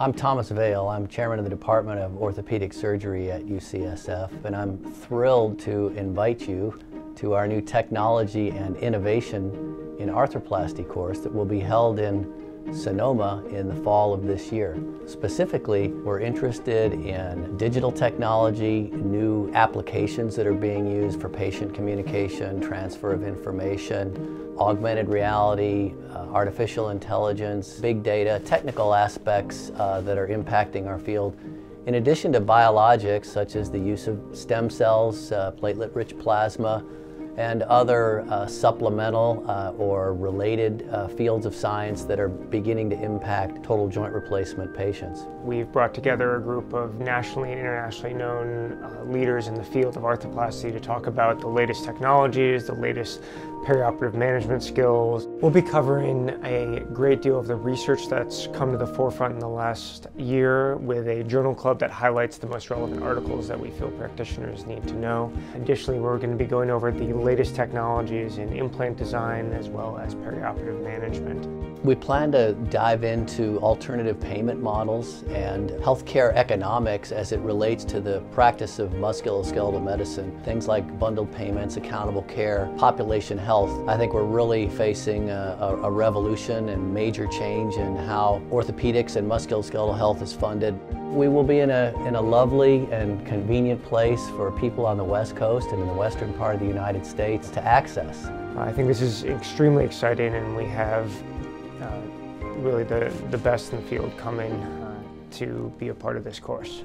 I'm Thomas Vail. I'm chairman of the Department of Orthopedic Surgery at UCSF, and I'm thrilled to invite you to our new Technology and Innovation in Arthroplasty course that will be held in Sonoma in the fall of this year. Specifically, we're interested in digital technology, new applications that are being used for patient communication, transfer of information, augmented reality, uh, artificial intelligence, big data, technical aspects uh, that are impacting our field. In addition to biologics, such as the use of stem cells, uh, platelet-rich plasma, and other uh, supplemental uh, or related uh, fields of science that are beginning to impact total joint replacement patients. We've brought together a group of nationally and internationally known uh, leaders in the field of arthroplasty to talk about the latest technologies, the latest perioperative management skills. We'll be covering a great deal of the research that's come to the forefront in the last year with a journal club that highlights the most relevant articles that we feel practitioners need to know. Additionally, we're going to be going over the latest technologies in implant design as well as perioperative management. We plan to dive into alternative payment models and healthcare economics as it relates to the practice of musculoskeletal medicine. Things like bundled payments, accountable care, population health. I think we're really facing a, a, a revolution and major change in how orthopedics and musculoskeletal health is funded. We will be in a, in a lovely and convenient place for people on the West Coast and in the western part of the United States to access. I think this is extremely exciting and we have really the, the best in the field coming uh, to be a part of this course.